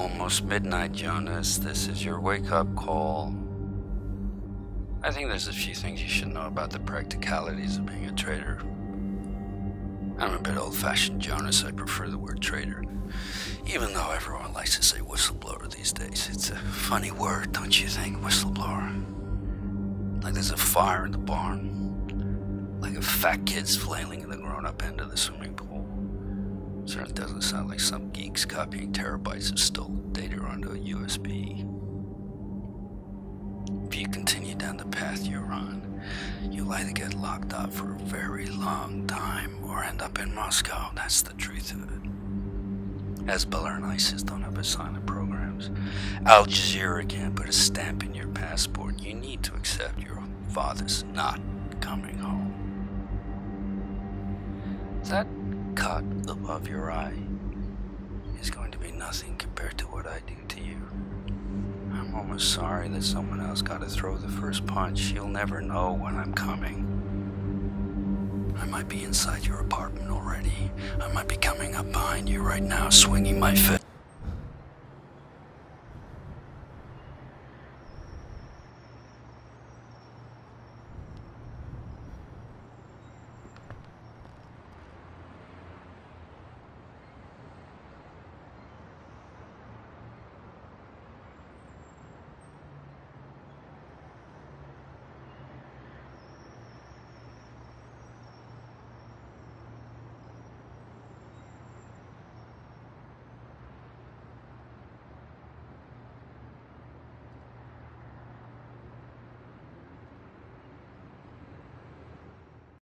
almost midnight, Jonas. This is your wake up call. I think there's a few things you should know about the practicalities of being a trader. I'm a bit old fashioned, Jonas. I prefer the word trader. Even though everyone likes to say whistleblower these days. It's a funny word, don't you think? Whistleblower. Like there's a fire in the barn. Like a fat kid's flailing in the grown up end of the swimming pool. Certainly doesn't sound like some geeks copying terabytes of stolen data onto a USB. If you continue down the path you're on, you'll either get locked up for a very long time or end up in Moscow. That's the truth of it. Hezbollah and ISIS don't have asylum programs. Al Jazeera can't put a stamp in your passport. You need to accept your father's not coming home. That cut above your eye is going to be nothing compared to what I do to you. I'm almost sorry that someone else got to throw the first punch. You'll never know when I'm coming. I might be inside your apartment already. I might be coming up behind you right now, swinging my fist.